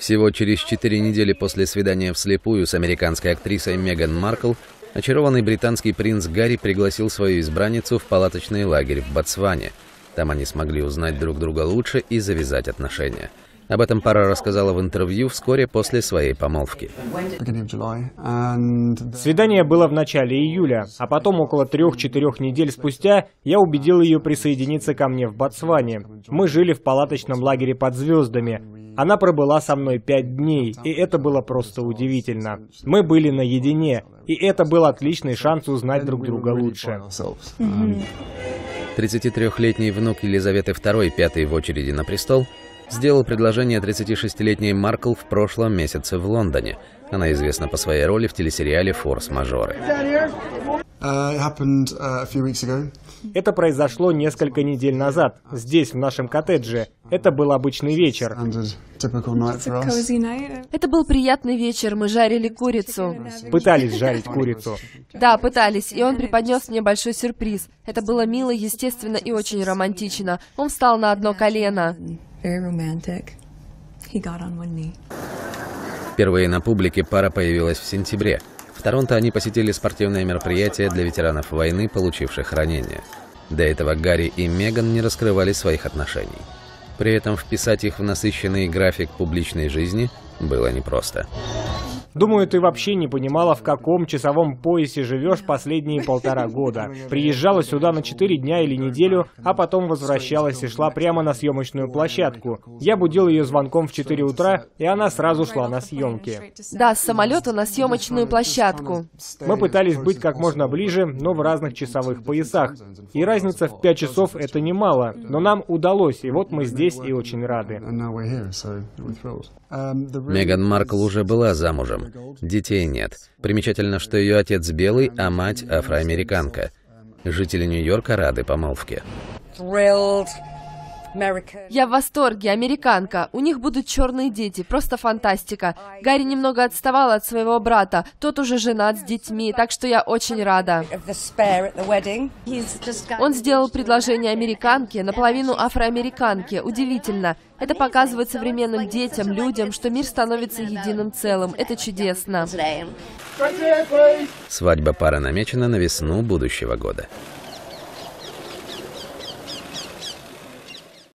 Всего через четыре недели после свидания вслепую с американской актрисой Меган Маркл очарованный британский принц Гарри пригласил свою избранницу в палаточный лагерь в Ботсване. Там они смогли узнать друг друга лучше и завязать отношения. Об этом пара рассказала в интервью вскоре после своей помолвки. Свидание было в начале июля, а потом около трех-четырех недель спустя я убедил ее присоединиться ко мне в Ботсване. Мы жили в палаточном лагере под звездами. Она пробыла со мной пять дней, и это было просто удивительно. Мы были наедине, и это был отличный шанс узнать друг друга лучше. 33-летний внук Елизаветы II, пятый в очереди на престол, сделал предложение 36-летней Маркл в прошлом месяце в Лондоне. Она известна по своей роли в телесериале «Форс-мажоры». Это произошло несколько недель назад, здесь, в нашем коттедже. Это был обычный вечер. Это был приятный вечер, мы жарили курицу. Пытались жарить курицу. Да, пытались, и он преподнес мне большой сюрприз. Это было мило, естественно и очень романтично. Он встал на одно колено. Впервые на публике пара появилась в сентябре. В Торонто они посетили спортивное мероприятие для ветеранов войны, получивших ранения. До этого Гарри и Меган не раскрывали своих отношений. При этом вписать их в насыщенный график публичной жизни было непросто. Думаю, ты вообще не понимала, в каком часовом поясе живешь последние полтора года. Приезжала сюда на четыре дня или неделю, а потом возвращалась и шла прямо на съемочную площадку. Я будил ее звонком в 4 утра, и она сразу шла на съемки. Да, с самолета на съемочную площадку. Мы пытались быть как можно ближе, но в разных часовых поясах. И разница в 5 часов это немало, но нам удалось, и вот мы здесь и очень рады. Меган Маркл уже была замужем. Детей нет. Примечательно, что ее отец белый, а мать афроамериканка. Жители Нью-Йорка рады помолвке. Я в восторге, американка. У них будут черные дети, просто фантастика. Гарри немного отставал от своего брата, тот уже женат с детьми, так что я очень рада. Он сделал предложение американке, наполовину афроамериканке. Удивительно. Это показывает современным детям, людям, что мир становится единым целым. Это чудесно. Свадьба пары намечена на весну будущего года.